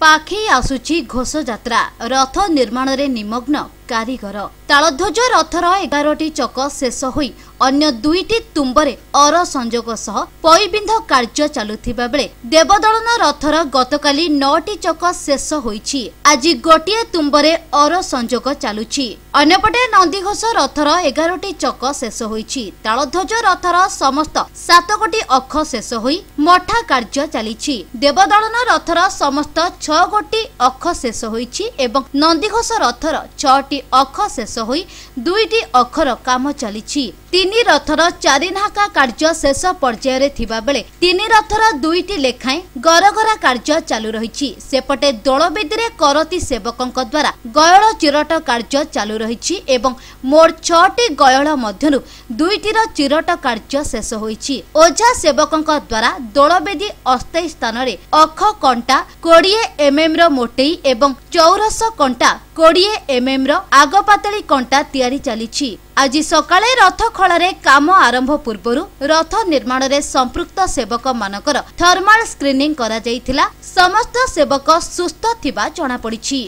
ପାଖେଇ ଆସୁଛି ଘୋଷଯାତ୍ରା ରଥ ନିର୍ମାଣରେ ନିମଗ୍ନ। କାରିଗର। ତାଳଧ୍ୱଜ ରଥର ଏଗାରଟି ଚକ ଶେଷ ହୋଇ ଅନ୍ୟ ଦୁଇଟି ତୁମ୍ବରେ ଅର ସଂଯୋଗ ସହ ପଇବିନ୍ଧ କାର୍ଯ୍ୟ ଚାଲୁଥିବା ବେଳେ ଦେବଦଳନ ରଥର ଗତକାଲି ନଅଟି ଚକ ଶେଷ ହୋଇଛି। ଆଜି ଗୋଟିଏ ତୁମ୍ବରେ ଅର ସଂଯୋଗ ଚାଲୁଛି। ଅନ୍ୟପଟେ ନନ୍ଦିଘୋଷ ରଥର ଏଗାରଟି ଚକ ଶେଷ ହୋଇଛି। ତାଳଧ୍ୱଜ ରଥର ସମସ୍ତ ସାତଗୋଟି ଅଖ ଶେଷ ହୋଇ ମଠା କାର୍ଯ୍ୟ ଚାଲିଛି। ଦେବଦଳନ ରଥର ସମସ୍ତ ଛଅ ଗୋଟି ଅଖ ଶେଷ ହୋଇଛି ଏବଂ ନନ୍ଦିଘୋଷ ରଥର ଛଅଟି ଅଖ ଶେଷ ହୋଇ ଦୁଇଟି ଅଖର କାମ ଚାଲିଛି ତିନି ରଥର ଚାରିନାହାକା କାର୍ଯ୍ୟ ଶେଷ ପର୍ଯ୍ୟାୟରେ ଥିବାବେଳେ ତିନି ରଥର ଦୁଇଟି ଲେଖାଏଁ ଗରଗରା କାର୍ଯ୍ୟ ଚାଲୁ ରହିଛି। ସେପଟେ ଦୋଳବେଦୀରେ କରତି ସେବକଙ୍କ ଦ୍ୱାରା ଗୟଳ ଚିରଟ କାର୍ଯ୍ୟ ଚାଲୁ ରହିଛି ଏବଂ ମୋଟ ଛଅଟି ଗୟଳ ମଧ୍ୟରୁ ଦୁଇଟିର ଚିରଟ କାର୍ଯ୍ୟ ଶେଷ ହୋଇଛି। ଓଝା ସେବକଙ୍କ ଦ୍ୱାରା ଦୋଳବେଦୀ ଅସ୍ଥାୟୀ ସ୍ଥାନରେ ଅଖ କଣ୍ଟା କୋଡ଼ିଏ ଏମ୍ଏମ୍ ର ମୋଟେଇ ଏବଂ ଚୌରସ କଣ୍ଟା କୋଡ଼ିଏ ଏମ୍ଏମ୍ ଆଗପାତାଳି କଣ୍ଟା ତିଆରି ଚାଲିଛି। ଆଜି ସକାଳେ ରଥ ଖଳାରେ କାମ ଆରମ୍ଭ ପୂର୍ବରୁ ରଥ ନିର୍ମାଣରେ ସମ୍ପୃକ୍ତ ସେବକମାନଙ୍କର ଥର୍ମାଲ ସ୍କ୍ରିନିଂ କରାଯାଇଥିଲା। ସମସ୍ତ ସେବକ ସୁସ୍ଥ ଥିବା ଜଣାପଡ଼ିଛି।